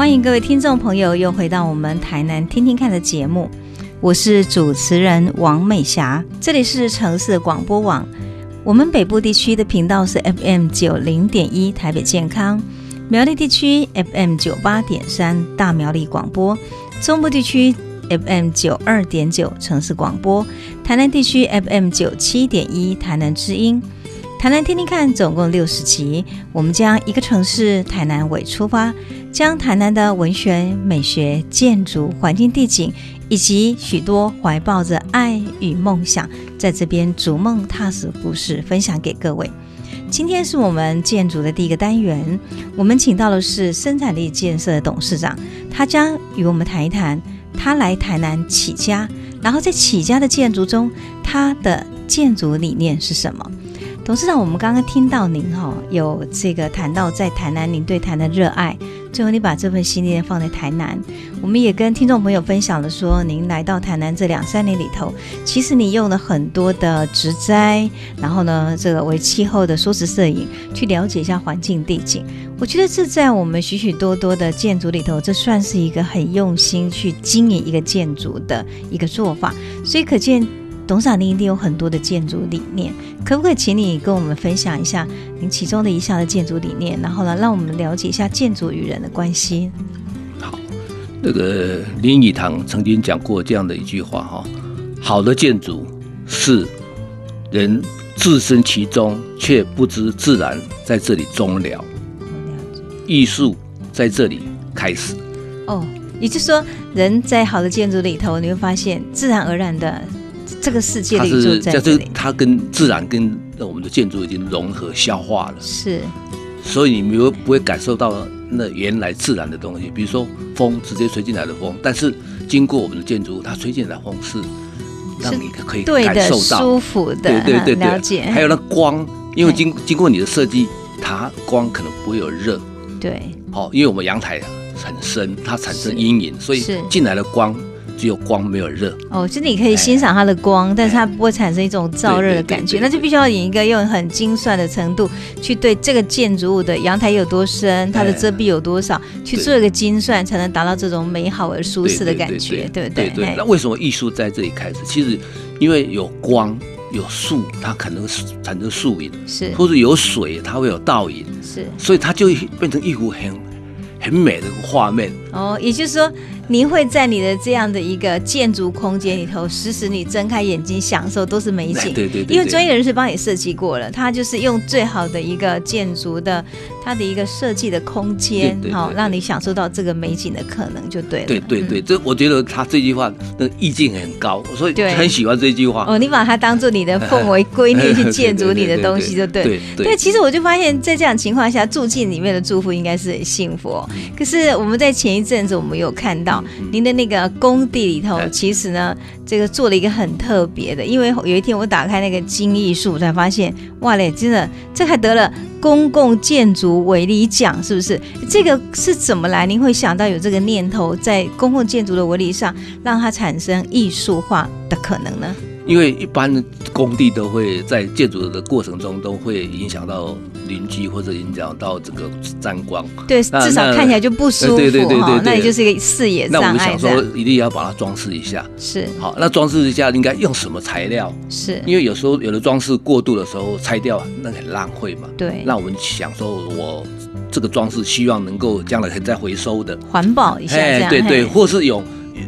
欢迎各位听众朋友又回到我们台南听听看的节目，我是主持人王美霞，这里是城市广播网。我们北部地区的频道是 FM 九零点一台北健康，苗栗地区 FM 九八点三大苗栗广播，中部地区 FM 九二点九城市广播，台南地区 FM 九七点一台南之音。台南听听看，总共六十集，我们将一个城市台南为出发，将台南的文学、美学、建筑、环境、地景，以及许多怀抱着爱与梦想，在这边逐梦踏实故事分享给各位。今天是我们建筑的第一个单元，我们请到的是生产力建设的董事长，他将与我们谈一谈他来台南起家，然后在起家的建筑中，他的建筑理念是什么？董事长，我们刚刚听到您哈有这个谈到在台南您对台南热爱，最后你把这份心念放在台南。我们也跟听众朋友分享了说，您来到台南这两三年里头，其实你用了很多的植栽，然后呢，这个为气候的缩时摄影，去了解一下环境地景。我觉得这在我们许许多多的建筑里头，这算是一个很用心去经营一个建筑的一个做法。所以可见。董事长，您一定有很多的建筑理念，可不可以请你跟我们分享一下您其中的一项的建筑理念？然后呢，让我们了解一下建筑与人的关系。好，那个林语堂曾经讲过这样的一句话哈：好的建筑是人置身其中，却不知自然在这里终了。艺术在这里开始。哦，也就是说，人在好的建筑里头，你会发现自然而然的。这个世界里就在这里，它跟自然跟我们的建筑已经融合消化了，是，所以你没有不会感受到那原来自然的东西，比如说风直接吹进来的风，但是经过我们的建筑，它吹进来的风是让你可以感受到。舒服的，对对对了解。还有那光，因为经经过你的设计，它光可能不会有热，对，好，因为我们阳台很深，它产生阴影，所以进来的光。只有光没有热哦，就是你可以欣赏它的光，但是它不会产生一种燥热的感觉，那就必须要以一个用很精算的程度去对这个建筑物的阳台有多深，它的遮蔽有多少，去做一个精算，才能达到这种美好而舒适的感觉，对不对？对。那为什么艺术在这里开始？其实因为有光有树，它可能产生树影，是，或者有水，它会有倒影，是，所以它就变成一幅很很美的画面。哦，也就是说。您会在你的这样的一个建筑空间里头，时时你睁开眼睛享受都是美景。对对对。因为专业人士帮你设计过了，他就是用最好的一个建筑的它的一个设计的空间，好让你享受到这个美景的可能就对了。对对对，这我觉得他这句话的意境很高，所以很喜欢这句话。哦，你把它当做你的奉为圭臬去建筑你的东西就对。对对。其实我就发现，在这样情况下，住进里面的住户应该是很幸福。可是我们在前一阵子，我们有看到。您的那个工地里头，其实呢，这个做了一个很特别的，因为 有一天我打开那个金艺术，才发现，哇嘞，真的，这还得了公共建筑伟力奖，是不是？这个是怎么来？您会想到有这个念头，在公共建筑的纹理上，让它产生艺术化的可能呢？因为一般工地都会在建筑的过程中都会影响到邻居或者影响到这个沾光，对，至少看起来就不舒服哈。那也就是一个视野障碍。那我们想说，一定要把它装饰一下。是。好，那装饰一下应该用什么材料？是。因为有时候有的装饰过度的时候拆掉，那很浪费嘛。对。那我们想说，我这个装饰希望能够将来可以再回收的，环保一下。对对，或是有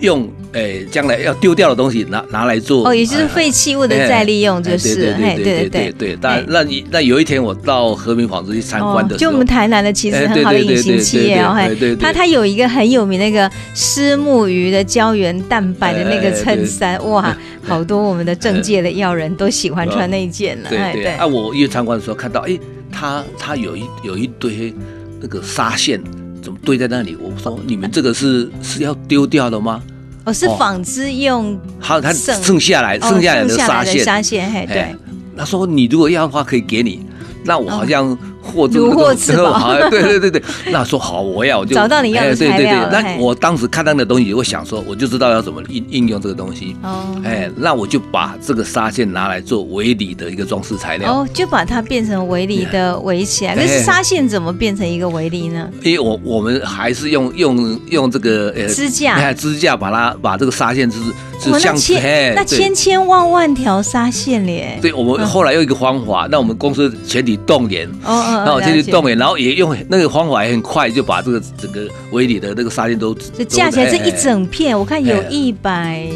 用。诶，将来要丢掉的东西拿拿来做哦，也就是废弃物的再利用，就是对对对对对。但那你那有一天我到和平纺织去参观的时候，就我们台南的其实很好的隐形企业哦，嘿，它它有一个很有名那个丝木鱼的胶原蛋白的那个衬衫，哇，好多我们的政界的要人都喜欢穿那一件了。对对。啊，我一参观的时候看到，哎，它它有一有一堆那个纱线，怎么堆在那里？我说你们这个是是要丢掉的吗？哦，是纺织用，好，它剩下来剩下来的纱线，纱线，嘿，对。他说你如果要的话，可以给你。那我好像货如获至宝。好，对对对对，那说好，我要我就找到你要的哎对对。对，那我当时看到那东西，我想说，我就知道要怎么应应用这个东西。哦。哎，那我就把这个纱线拿来做围里的一个装饰材料，哦，就把它变成围里的围起来。可是哎。纱线怎么变成一个围篱呢？因为我我们还是用用用这个呃支架。哎支架把它把这个纱线就是哇是像那千那哎对。千千万万条纱线咧。对，我们后来用一个方法，那我们公司全体动员，哦哦，然后了解全体动眼，然后也用那个方法也很快，就把这个整个围里的那个纱线都就架起来这一。整片，我看有哎一百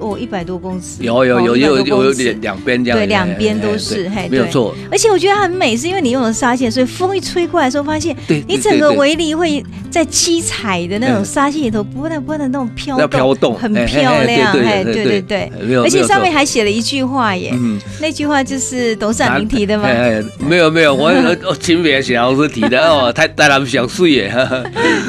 哦一百多公尺，有有有哦100有有两两边这样，对两哎边都是嘿对没有错，而且我觉得它很美，是因为你用了纱线，所以风一吹过来的时候，发现对，你整个围篱会在七彩的那种嗯纱线里头不断不断的那种飘要飘动，很哎漂亮，对哎，对对对而且上面还写了一句话耶，嗯，那句话就是董事长您提的吗？没有没有，我我亲别小老师提的哦，太带他们想睡耶，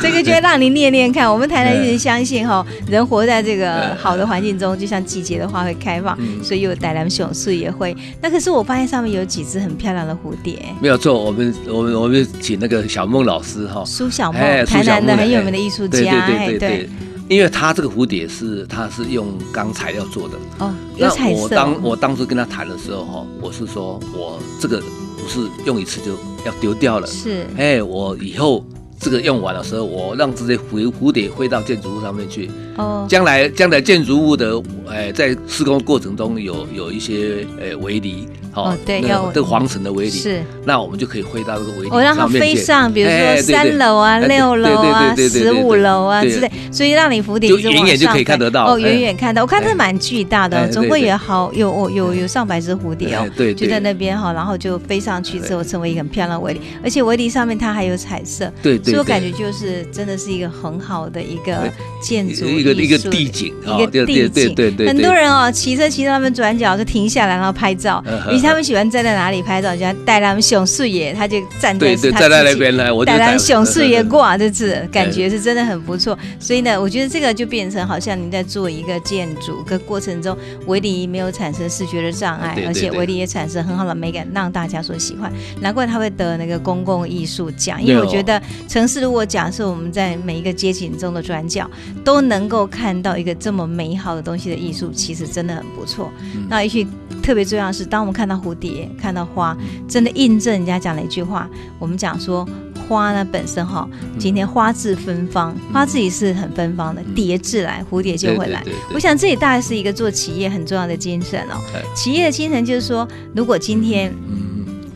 这个就让您念念看。我们台南嗯一直相信哈，人活在这个好的环境中，就像季节的花会开放，嗯。所以有傣蓝熊树也会。那可是我发现上面有几只很漂亮的蝴蝶，没有错，我们我们我们请那个小孟老师哈，苏小梦，哎台南的很有名的艺术对家，对哎对。对。对，因为他这个蝴蝶是他是用钢材料做的。哦，有那彩色。我当哦，我当时跟他谈的时候哈，我是说我这个不是用一次就要丢掉了，是。哎，我以后这个用完的时候，我让这些蝴蝴蝶飞到建筑物上面去，哦，将来将来建筑物的哎在施工过程中有有一些呃围篱，哦对那要这个黄绳的围篱，是那我们就可以飞到这个围篱我让它飞上，比如说三楼啊、六楼啊、十五楼啊对之类，所以让你蝴蝶就远远就可以看得到哦，远哎远看到，我看它哎蛮巨大的总共有好有哦有有上百只蝴蝶哦哎，对就在那边哈，然后就飞上去之后成为一个很漂亮的围篱，而且围篱上面它还有彩色，对对，所以我感觉就是真的是一个很好的一个建筑一个一个地景一个地景对对景对对，很多人哦，骑车骑到他们转角就停下来，然后拍照。于是他们喜欢站在哪里拍照？人家带他们熊视野，他就站在对对他站在那边呢，我带他们熊视野挂，就是感觉是真的很不错。所以呢，我觉得这个就变成好像你在做一个建筑，个过程中围篱没有产生视觉的障碍而且对围篱也产生很好的美感，让大家所喜欢。难怪他会得那个公共艺术奖，因为我觉得城市如果假设我们在每一个街景中的转角都能够看到一个这么美好的东西的艺术，其实真的很不错。嗯那也许特别重要的是，当我们看到蝴蝶、看到花，真的印证人家讲了一句话，我们讲说。花呢本身哈，今天花自芬芳，花自己是很芬芳的，嗯蝶自来，蝴蝶就会来。对对对对我想这也大概是一个做企业很重要的精神哦哎。企业的精神就是说，如果今天嗯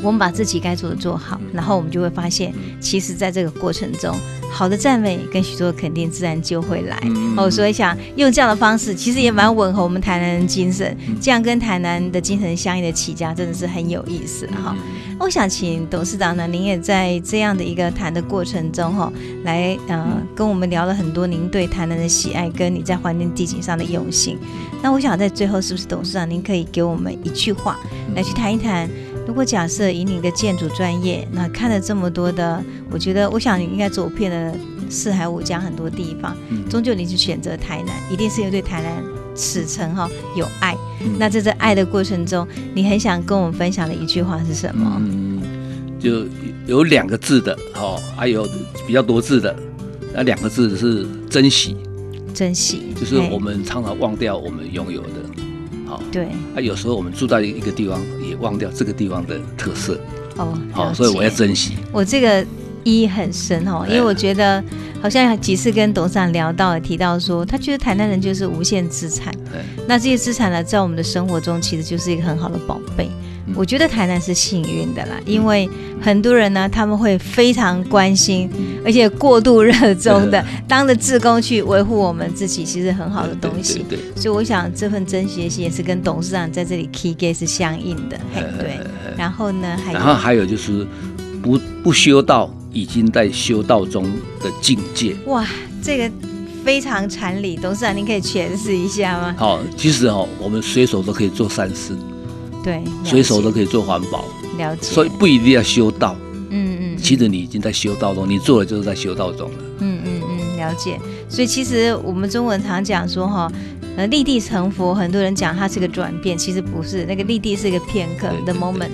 我们把自己该做的做好，然后我们就会发现，其实在这个过程中，好的赞美跟许多的肯定自然就会来。嗯哦，所以想用这样的方式，其实也蛮吻合我们台南人精神，嗯这样跟台南的精神相应的起家，真的是很有意思哈。我想请董事长呢，您也在这样的一个谈的过程中哈，来呃跟我们聊了很多您对台南的喜爱，跟你在环境地景上的用心。那我想在最后，是不是董事长您可以给我们一句话来去谈一谈？如果假设以你的建筑专业，那看了这么多的，我觉得我想你应该走遍了四海五江很多地方，嗯。终究你是选择台南，一定是因为对台南此城哈有爱。嗯。那在这爱的过程中，你很想跟我们分享的一句话是什么？嗯，就有两个字的哦，还有比较多字的，那两个字是珍惜，珍惜，就是我们常常忘掉我们拥有的，好、对啊，有时候我们住在一个地方，也忘掉这个地方的特色，哦，好、了所以我要珍惜。我这个意义很深哦，因为哎我觉得好像有几次跟董事长聊到，也提到说，他觉得台南人就是无限资产。对那这些资产呢，在我们的生活中其实就是一个很好的宝贝。嗯我觉得台南是幸运的啦，因为很多人呢，他们会非常关心，而且过度热衷的当着志工去维护我们自己其实很好的东西。对所以我想这份珍惜的心也是跟董事长在这里 key gate 是相应的，嘿，对。然后呢，还有然后还有就是不不修道，已经在修道中的境界。哇，这个非常禅理，董事长您可以诠释一下吗？好、其实哦，我们随手都可以做善事，对，随手都可以做环保，了解，所以不一定要修道。嗯嗯，其实你已经在修道中，你做的就是在修道中了。嗯嗯嗯，了解。所以其实我们中文常讲说哈，呃，立地成佛，很多人讲它是个转变，其实不是，那个立地是一个片刻对，the moment。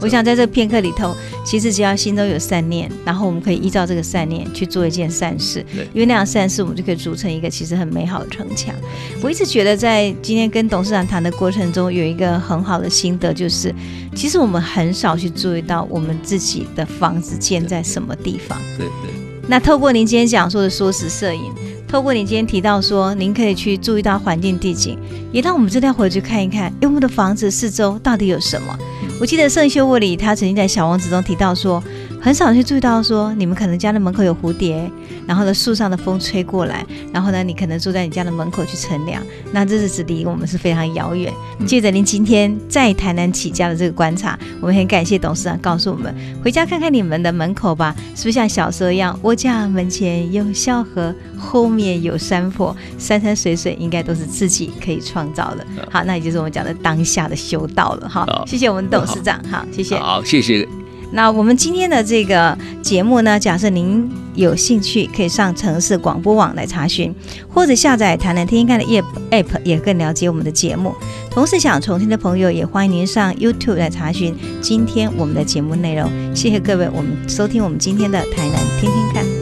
我想在这片刻里头，其实只要心中有善念，然后我们可以依照这个善念去做一件善事，因为那样善事我们就可以组成一个其实很美好的城墙。我一直觉得在今天跟董事长谈的过程中，有一个很好的心得，就是其实我们很少去注意到我们自己的房子建在什么地方。对对那透过您今天讲说的说时摄影，透过你今天提到说，您可以去注意到环境地景，也让我们真的要回去看一看，哎我们的房子四周到底有什么。我记得圣修沃里他曾经在《小王子》中提到说，很少去注意到说，你们可能家的门口有蝴蝶，然后呢树上的风吹过来，然后呢你可能坐在你家的门口去乘凉，那这日子离我们是非常遥远。借着您今天在台南起家的这个观察，我们很感谢董事长告诉我们，回家看看你们的门口吧，是不是像小时候一样，我家门前有小河，后面有山坡，山山水水应该都是自己可以创造的。好，那也就是我们讲的当下的修道了。哈好，谢谢我们董事长，好，谢谢。好，谢谢。那我们今天的这个节目呢，假设您有兴趣，可以上城市广播网来查询，或者下载台南听听看的 App App，也更了解我们的节目。同时想重听的朋友，也欢迎您上 YouTube 来查询今天我们的节目内容。谢谢各位，我们收听我们今天的台南听听看。